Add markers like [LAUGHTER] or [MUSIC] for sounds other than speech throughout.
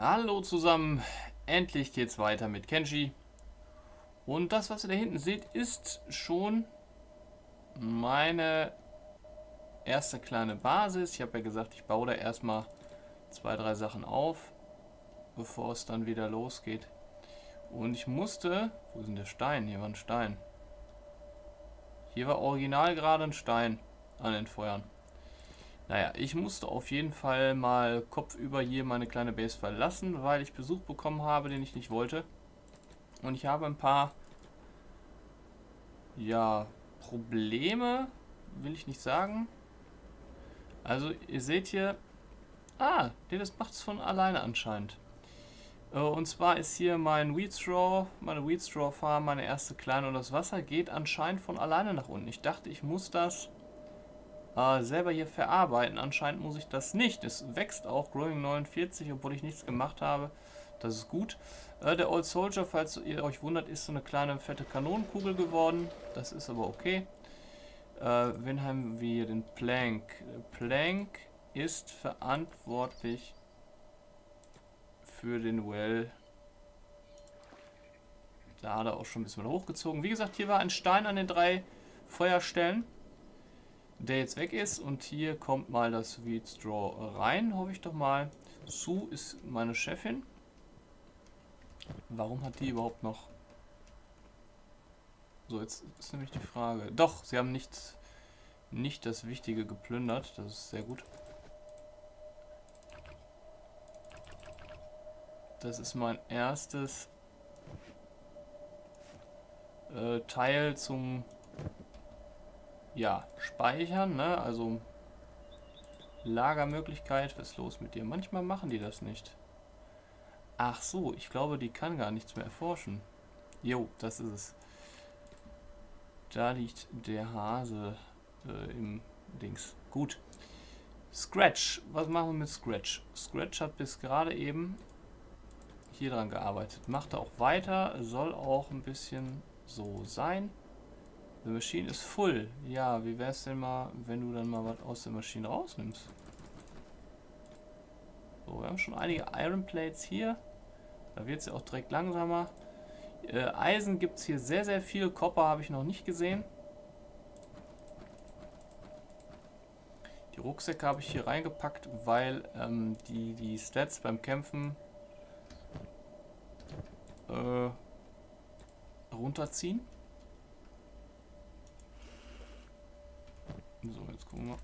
Hallo zusammen, endlich geht's weiter mit Kenji. Und das, was ihr da hinten seht, ist schon meine erste kleine Basis. Ich habe ja gesagt, ich baue da erstmal zwei, drei Sachen auf, bevor es dann wieder losgeht. Und ich musste... Wo denn der Stein? Hier war ein Stein. Hier war original gerade ein Stein an den Feuern. Naja, ich musste auf jeden Fall mal kopfüber hier meine kleine Base verlassen, weil ich Besuch bekommen habe, den ich nicht wollte. Und ich habe ein paar, ja, Probleme, will ich nicht sagen. Also, ihr seht hier, ah, das macht es von alleine anscheinend. Äh, und zwar ist hier mein Weedstraw, meine Weedstraw Farm, meine erste kleine und das Wasser geht anscheinend von alleine nach unten. Ich dachte, ich muss das äh, selber hier verarbeiten. Anscheinend muss ich das nicht. Es wächst auch Growing 49, obwohl ich nichts gemacht habe. Das ist gut. Äh, der Old Soldier, falls ihr euch wundert, ist so eine kleine fette Kanonenkugel geworden. Das ist aber okay. Äh, wen haben wir? Den Plank. Plank ist verantwortlich für den Well. Da hat er auch schon ein bisschen hochgezogen. Wie gesagt, hier war ein Stein an den drei Feuerstellen der jetzt weg ist. Und hier kommt mal das Wheat Straw rein, hoffe ich doch mal. Sue ist meine Chefin. Warum hat die überhaupt noch... So, jetzt ist nämlich die Frage. Doch, sie haben nicht, nicht das Wichtige geplündert. Das ist sehr gut. Das ist mein erstes äh, Teil zum ja, speichern, ne? Also Lagermöglichkeit, was ist los mit dir? Manchmal machen die das nicht. Ach so, ich glaube, die kann gar nichts mehr erforschen. Jo, das ist es. Da liegt der Hase äh, im Dings. Gut. Scratch. Was machen wir mit Scratch? Scratch hat bis gerade eben hier dran gearbeitet. Macht auch weiter. Soll auch ein bisschen so sein. The Machine ist full. Ja, wie wär's denn mal, wenn du dann mal was aus der Maschine rausnimmst? So, wir haben schon einige Iron Plates hier. Da wird es ja auch direkt langsamer. Äh, Eisen gibt es hier sehr, sehr viel. Copper habe ich noch nicht gesehen. Die Rucksäcke habe ich hier reingepackt, weil ähm, die, die Stats beim Kämpfen äh, runterziehen. So, jetzt gucken wir.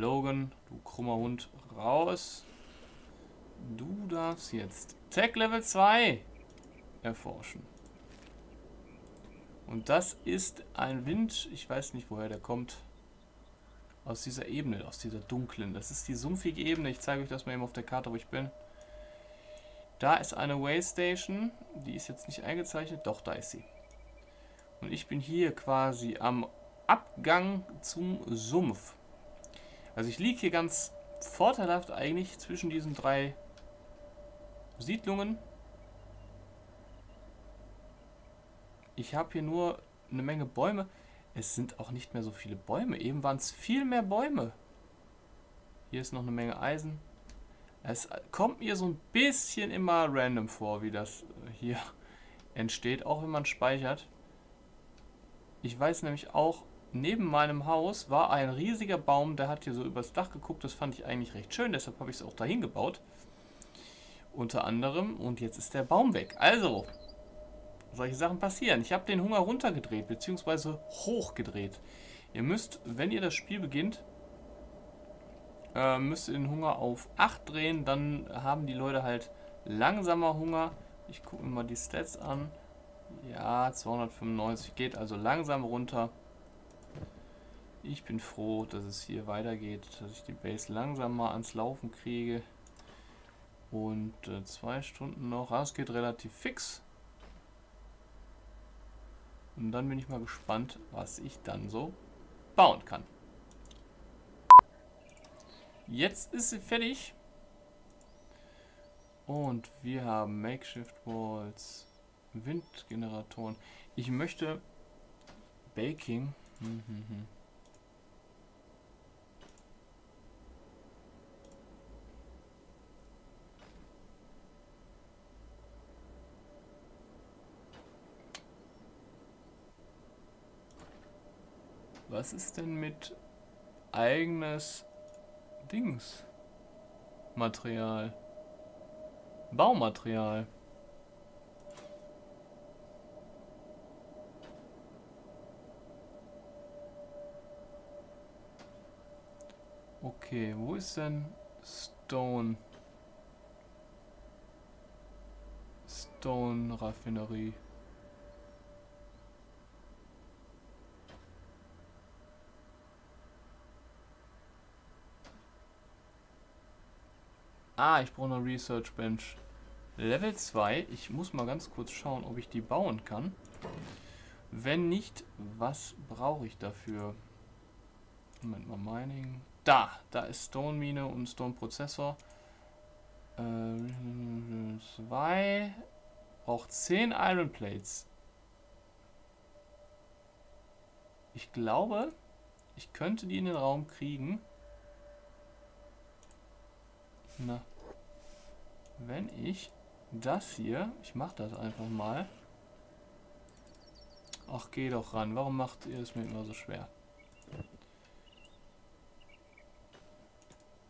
Logan, du krummer Hund, raus. Du darfst jetzt Tech Level 2 erforschen. Und das ist ein Wind, ich weiß nicht, woher der kommt. Aus dieser Ebene, aus dieser dunklen. Das ist die sumpfige Ebene. Ich zeige euch das mal eben auf der Karte, wo ich bin. Da ist eine Waystation. Die ist jetzt nicht eingezeichnet. Doch, da ist sie. Und ich bin hier quasi am Abgang zum Sumpf. Also ich liege hier ganz vorteilhaft eigentlich zwischen diesen drei Siedlungen. Ich habe hier nur eine Menge Bäume. Es sind auch nicht mehr so viele Bäume. Eben waren es viel mehr Bäume. Hier ist noch eine Menge Eisen. Es kommt mir so ein bisschen immer random vor, wie das hier entsteht, auch wenn man speichert. Ich weiß nämlich auch, neben meinem Haus war ein riesiger Baum, der hat hier so übers Dach geguckt. Das fand ich eigentlich recht schön, deshalb habe ich es auch dahin gebaut. Unter anderem. Und jetzt ist der Baum weg. Also, solche Sachen passieren. Ich habe den Hunger runtergedreht, beziehungsweise hochgedreht. Ihr müsst, wenn ihr das Spiel beginnt, äh, müsst ihr den Hunger auf 8 drehen. Dann haben die Leute halt langsamer Hunger. Ich gucke mir mal die Stats an. Ja, 295 geht also langsam runter. Ich bin froh, dass es hier weitergeht, dass ich die Base langsam mal ans Laufen kriege. Und äh, zwei Stunden noch. Ah, es geht relativ fix. Und dann bin ich mal gespannt, was ich dann so bauen kann. Jetzt ist sie fertig. Und wir haben Makeshift Walls. Windgeneratoren. Ich möchte Baking. Was ist denn mit eigenes Dings? Material. Baumaterial. Okay, wo ist denn Stone? Stone Raffinerie. Ah, ich brauche eine Research Bench. Level 2. Ich muss mal ganz kurz schauen, ob ich die bauen kann. Wenn nicht, was brauche ich dafür? Moment mal, Mining. Da, da ist Stone Mine und Stone Prozessor. 2 äh, braucht 10 Iron Plates. Ich glaube, ich könnte die in den Raum kriegen. Na. Wenn ich das hier, ich mache das einfach mal. Ach, geh doch ran. Warum macht ihr es mir immer so schwer?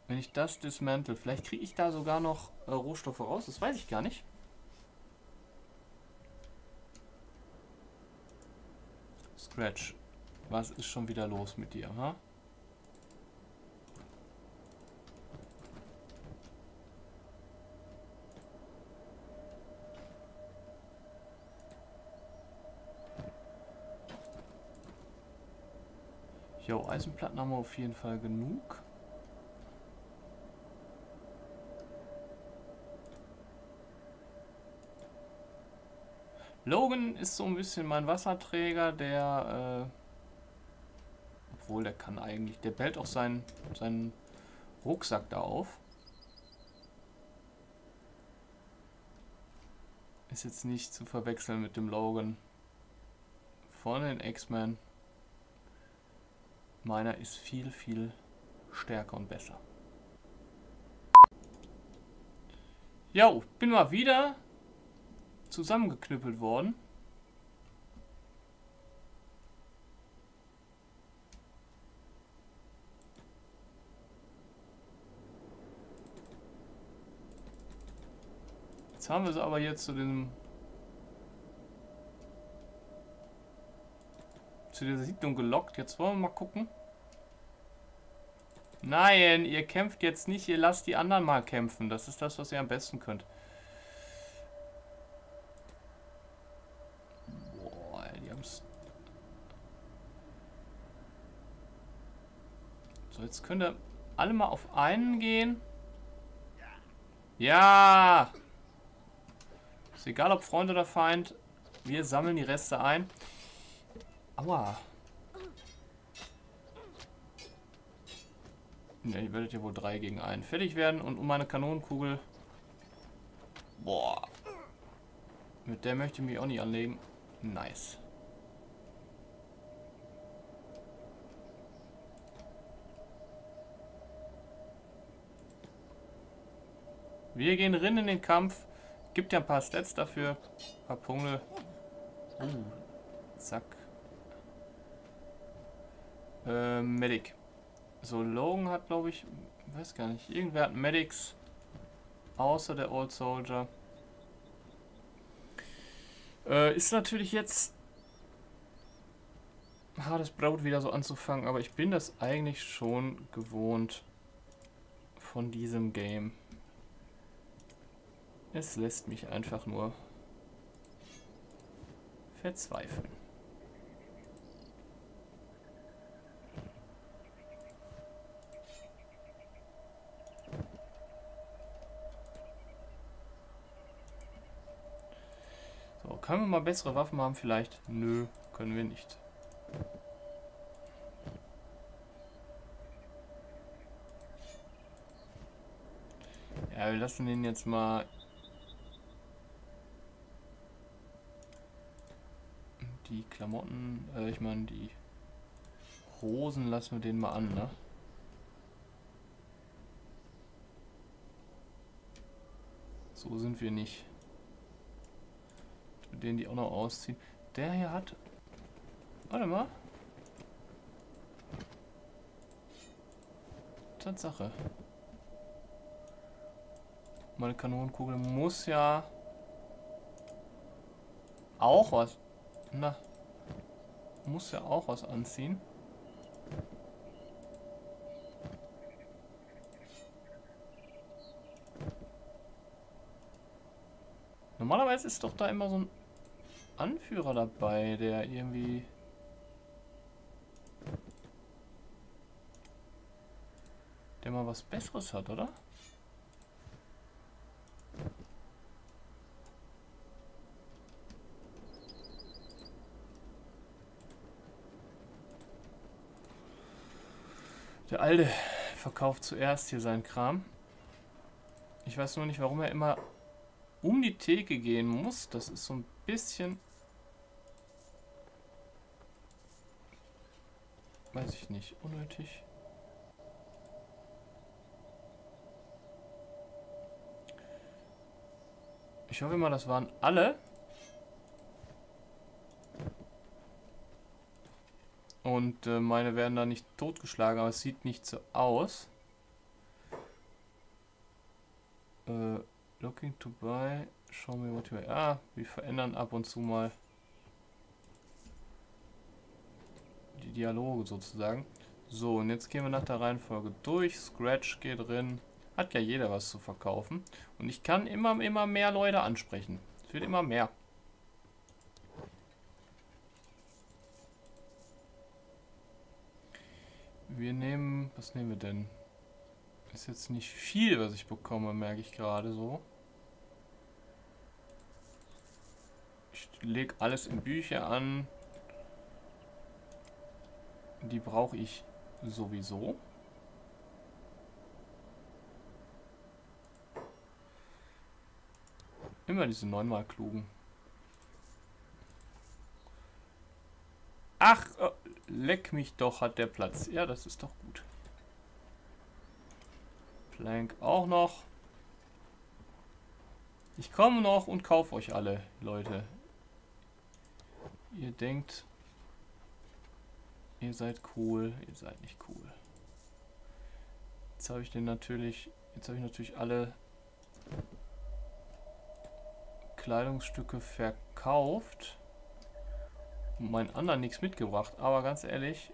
Wenn ich das dismantle, vielleicht kriege ich da sogar noch äh, Rohstoffe raus. Das weiß ich gar nicht. Scratch. Was ist schon wieder los mit dir, ha? Huh? Jo, Eisenplatten haben wir auf jeden Fall genug. Logan ist so ein bisschen mein Wasserträger, der, äh, obwohl der kann eigentlich, der bellt auch seinen, seinen Rucksack da auf. Ist jetzt nicht zu verwechseln mit dem Logan von den X-Men. Meiner ist viel, viel stärker und besser. Jo, bin mal wieder zusammengeknüppelt worden. Jetzt haben wir es aber jetzt zu dem zu dieser Siedlung gelockt. Jetzt wollen wir mal gucken. Nein, ihr kämpft jetzt nicht. Ihr lasst die anderen mal kämpfen. Das ist das, was ihr am besten könnt. Boah, die haben's... So, jetzt könnt ihr alle mal auf einen gehen. Ja! Ist egal, ob Freund oder Feind. Wir sammeln die Reste ein. Aua. Ne, ihr werdet ja wohl 3 gegen 1 fertig werden und um meine Kanonenkugel. Boah. Mit der möchte ich mich auch nicht anlegen. Nice. Wir gehen rein in den Kampf. Gibt ja ein paar Stats dafür. Ein paar Punkte. Uh, zack. Äh, Medic. So, Logan hat, glaube ich, weiß gar nicht, irgendwer hat Medics, außer der Old Soldier. Äh, ist natürlich jetzt hartes Brot wieder so anzufangen, aber ich bin das eigentlich schon gewohnt von diesem Game. Es lässt mich einfach nur verzweifeln. Können wir mal bessere Waffen haben vielleicht? Nö, können wir nicht. Ja, wir lassen den jetzt mal... Die Klamotten, äh, ich meine die Hosen lassen wir den mal an, ne? So sind wir nicht den die auch noch ausziehen. Der hier hat... Warte mal. Tatsache. Meine Kanonenkugel muss ja auch was. Na. Muss ja auch was anziehen. Normalerweise ist doch da immer so ein Anführer dabei, der irgendwie... Der mal was Besseres hat, oder? Der Alte verkauft zuerst hier seinen Kram. Ich weiß nur nicht, warum er immer um die Theke gehen muss. Das ist so ein bisschen... Weiß ich nicht. Unnötig. Ich hoffe mal, das waren alle. Und äh, meine werden da nicht totgeschlagen, aber es sieht nicht so aus. Äh, looking to buy, show me what you... Ah, wir verändern ab und zu mal die Dialoge sozusagen. So, und jetzt gehen wir nach der Reihenfolge durch. Scratch geht drin. Hat ja jeder was zu verkaufen. Und ich kann immer, immer mehr Leute ansprechen. Es wird immer mehr. Wir nehmen, was nehmen wir denn? Ist jetzt nicht viel, was ich bekomme, merke ich gerade so. Ich lege alles in Bücher an. Die brauche ich sowieso. Immer diese neunmal klugen. Ach, oh, leck mich doch, hat der Platz. Ja, das ist doch gut. Plank auch noch. Ich komme noch und kaufe euch alle, Leute. Ihr denkt, ihr seid cool, ihr seid nicht cool. Jetzt habe ich den natürlich, jetzt habe ich natürlich alle Kleidungsstücke verkauft und meinen anderen nichts mitgebracht. Aber ganz ehrlich,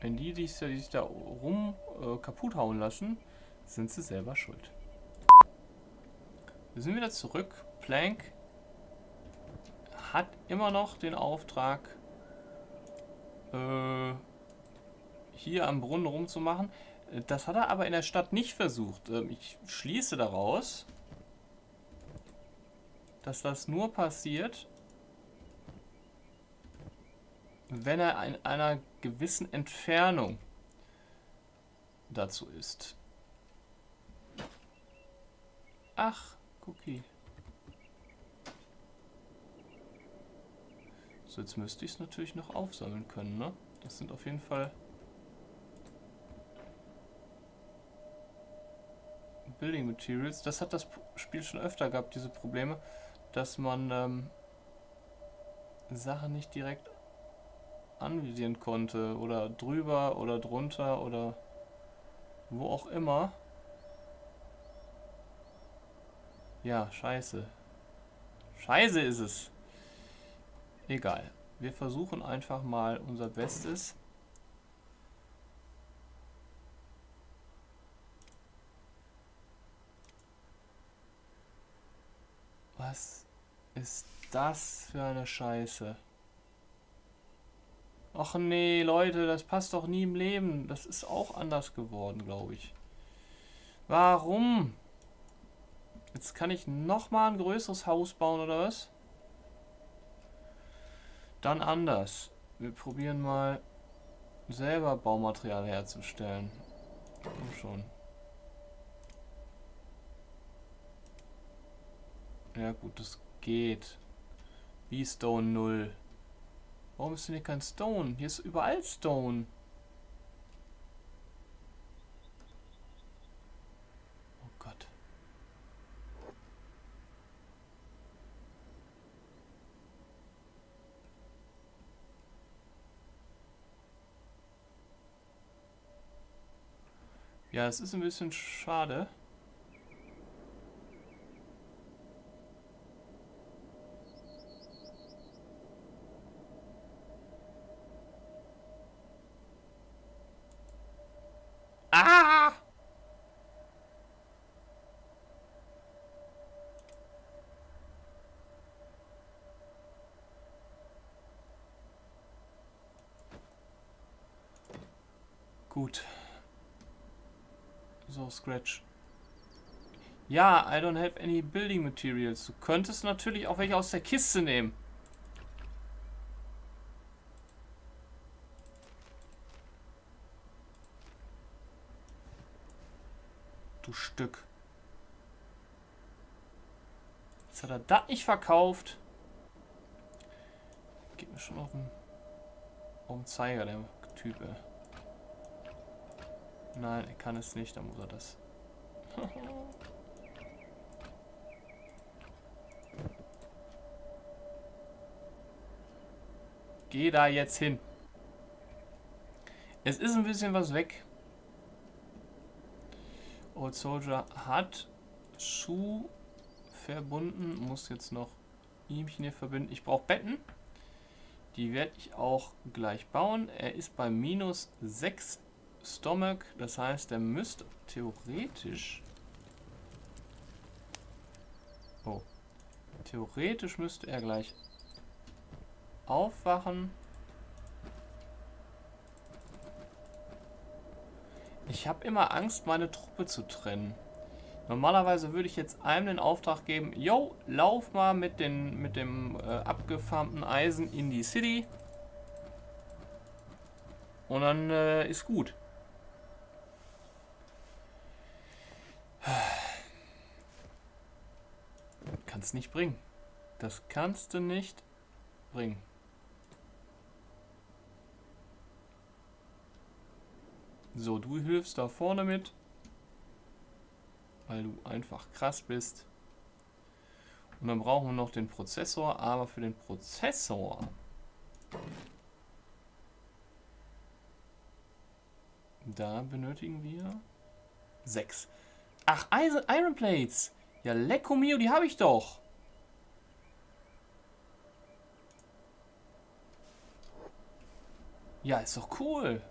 wenn die, die sich da rum äh, kaputt hauen lassen, sind sie selber schuld. Wir sind wieder zurück. Plank hat immer noch den Auftrag, äh, hier am Brunnen rumzumachen. Das hat er aber in der Stadt nicht versucht. Ähm, ich schließe daraus, dass das nur passiert, wenn er in einer gewissen Entfernung dazu ist. Ach, Cookie. So, jetzt müsste ich es natürlich noch aufsammeln können, ne? Das sind auf jeden Fall Building Materials. Das hat das Spiel schon öfter gehabt, diese Probleme dass man ähm, Sachen nicht direkt anvisieren konnte oder drüber oder drunter oder wo auch immer. Ja, scheiße. Scheiße ist es. Egal. Wir versuchen einfach mal unser Bestes. Was ist das für eine Scheiße? Ach nee, Leute, das passt doch nie im Leben. Das ist auch anders geworden, glaube ich. Warum? Jetzt kann ich nochmal ein größeres Haus bauen, oder was? Dann anders. Wir probieren mal selber Baumaterial herzustellen. Komm schon. Ja gut, das geht. Wie Stone 0. Warum ist denn hier kein Stone? Hier ist überall Stone. Oh Gott. Ja, es ist ein bisschen schade. Ah! Gut. So, Scratch. Ja, I don't have any building materials. Du könntest natürlich auch welche aus der Kiste nehmen. Du Stück. Jetzt hat er das nicht verkauft. Geht mir schon auf den, auf Zeiger, der Typ. Nein, er kann es nicht, dann muss er das. [LAUGHS] Geh da jetzt hin. Es ist ein bisschen was weg. Old Soldier hat Schuh verbunden. Muss jetzt noch Ihmchen hier verbinden. Ich brauche Betten. Die werde ich auch gleich bauen. Er ist bei minus 6 Stomach. Das heißt, er müsste theoretisch... Oh. Theoretisch müsste er gleich aufwachen. Ich habe immer Angst, meine Truppe zu trennen. Normalerweise würde ich jetzt einem den Auftrag geben, yo, lauf mal mit, den, mit dem äh, abgefarmten Eisen in die City. Und dann äh, ist gut. Kannst nicht bringen. Das kannst du nicht bringen. So, du hilfst da vorne mit. Weil du einfach krass bist. Und dann brauchen wir noch den Prozessor. Aber für den Prozessor... Da benötigen wir... Sechs. Ach, Iron Plates. Ja, lecco mio, die habe ich doch. Ja, ist doch cool.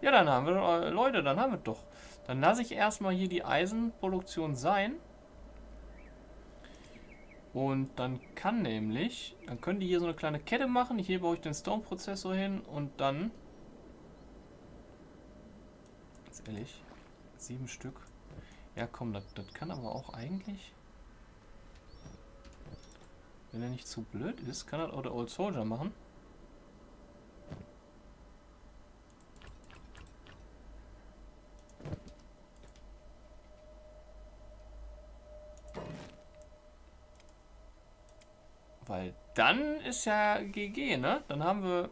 Ja, dann haben wir, äh, Leute, dann haben wir doch. Dann lasse ich erstmal hier die Eisenproduktion sein. Und dann kann nämlich, dann können die hier so eine kleine Kette machen. Hier baue ich den Stone-Prozessor hin und dann, ganz ehrlich, sieben Stück. Ja, komm, das, kann aber auch eigentlich... Wenn er nicht zu blöd ist, kann er auch der Old Soldier machen. Weil dann ist ja GG, ne? Dann haben wir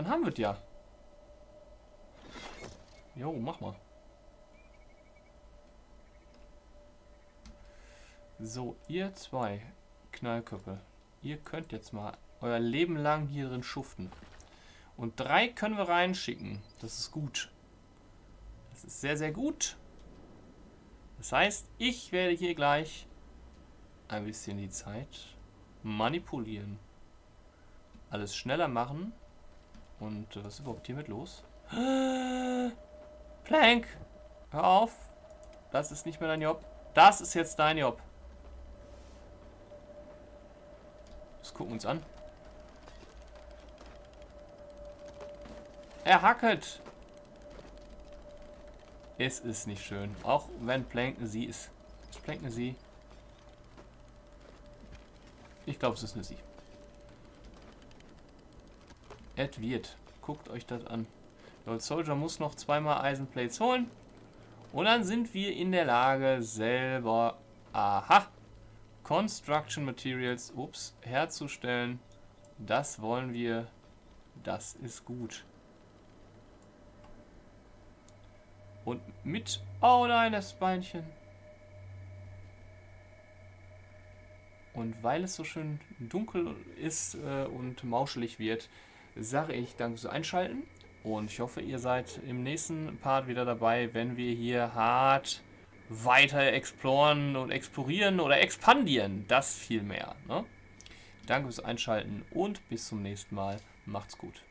Dann haben wir es ja. Jo, mach mal. So, ihr zwei Knallköpfe. Ihr könnt jetzt mal euer Leben lang hier drin schuften. Und drei können wir reinschicken. Das ist gut. Das ist sehr, sehr gut. Das heißt, ich werde hier gleich ein bisschen die Zeit manipulieren. Alles schneller machen. Und äh, was ist überhaupt hiermit los? [GASPS] Plank! Hör auf! Das ist nicht mehr dein Job. Das ist jetzt dein Job. Das gucken wir uns an. Er hackelt! Es ist nicht schön. Auch wenn Plank eine Sie ist. Ist Plank eine Sie? Ich glaube, es ist eine Sie. Ed wird. Guckt euch das an. Old Soldier muss noch zweimal Eisenplates holen. Und dann sind wir in der Lage, selber, aha, Construction Materials, ups, herzustellen. Das wollen wir. Das ist gut. Und mit... Oh nein, das Beinchen. Und weil es so schön dunkel ist äh, und mauschelig wird, sage ich danke fürs Einschalten. Und ich hoffe, ihr seid im nächsten Part wieder dabei, wenn wir hier hart weiter exploren und explorieren oder expandieren. Das viel mehr. Ne? Danke fürs Einschalten und bis zum nächsten Mal. Macht's gut.